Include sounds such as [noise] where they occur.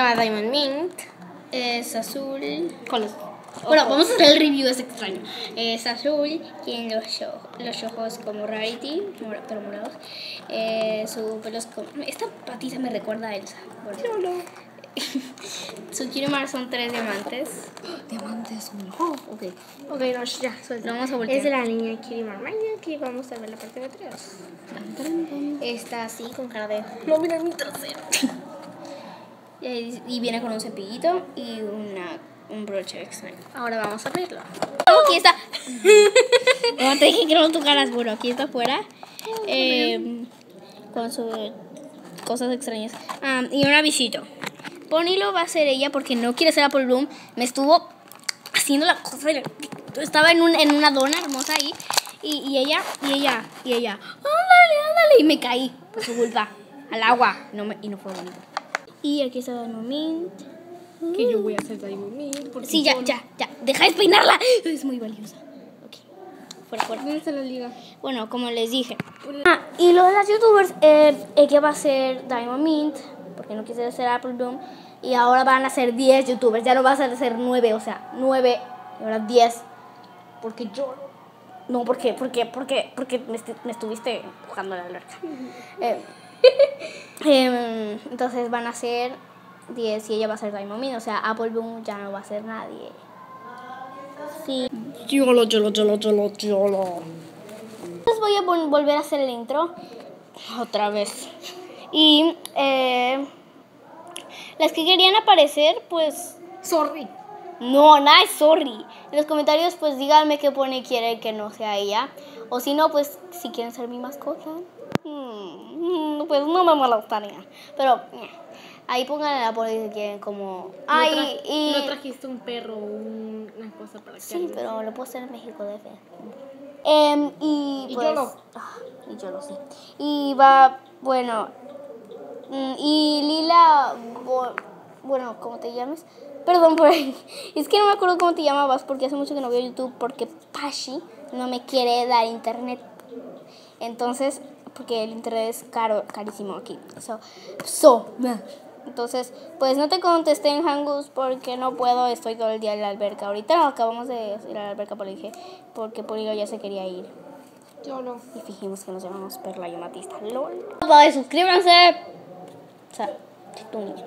Ah, Diamond Mint. Es azul. Con los Bueno, vamos a hacer el review, es extraño. Es azul, tiene los, ojos, los ojos como Rarity, pero morados. Eh, su pelo es como... Esta patita me recuerda a Elsa. Bueno. [laughs] su Kirimar son tres diamantes. [gasps] diamantes. Oh, ok. Ok, no, ya, suelta. vamos a voltear. Es de la niña Kiri Marmaña. Aquí vamos a ver la parte de atrás. Está así con cara de... No, mira mi trasero. [laughs] y, viene con un cepillito y una, un broche extraño. Ahora vamos a abrirlo. Oh, aquí está. [laughs] Como te dije que no tocaras, bueno, aquí está afuera. Eh, con sus cosas extrañas. Ah, y un avisito. Ponilo va a ser ella porque no quiere ser Apple Bloom. Me estuvo haciendo la cosa. Estaba en, un, en una dona hermosa ahí. Y, y ella, y ella, y ella. Ándale, ándale. Y me caí por su culpa. Al agua. No me, y no fue bonito. Y aquí está Diamond Mint. Que yo voy a hacer Diamond Mint. Sí, ya, ya, ya. Deja de peinarla. Es muy valiosa. Ok. Fuera, fuera. ¿Dónde está la liga? Bueno, como les dije. Ah, y lo de las youtubers, eh, ella va a ser Diamond Mint, porque no quise ser Apple Bloom. Y ahora van a ser 10 youtubers, ya no va a ser, ser 9, o sea, 9 y ahora 10. Porque yo. No, porque, porque, porque, porque me, esti- me estuviste empujando a la alberca. [laughs] Eh, em, entonces van a ser 10 y ella va a ser Diamond o sea, Apple Bloom ya no va a ser nadie. Sí. Yolo, yolo, yolo, yolo, yolo. Entonces voy a vol- volver a hacer el intro otra vez. Y eh, las que querían aparecer, pues Sorry. no, nada es sorry. En los comentarios, pues díganme qué pone quieren que no sea ella. O si no, pues si quieren ser mi mascota, mm, pues no me molestaría. Pero ahí pongan la pone que quieren como... Ay, no, tra- y... no trajiste un perro o un- una cosa para que Sí, alguien- pero lo puedo hacer en México de Em, y Y pues, yo no. ah, y yo lo sé. Y va, bueno, y Lila, bueno, ¿cómo te llamas? Perdón por [laughs] Es que no me acuerdo cómo te llamabas porque hace mucho que no veo YouTube porque Pashi no me quiere dar internet. Entonces, porque el internet es caro, carísimo aquí. So, so. Entonces, pues no te contesté en Hangus porque no puedo, estoy todo el día en la alberca. Ahorita no, acabamos de ir a la alberca porque dije, porque Polilo ya se quería ir. Yolo. Y fijimos que nos llamamos Perla y Matista. LOL. Suscríbanse. O sea, tú niño.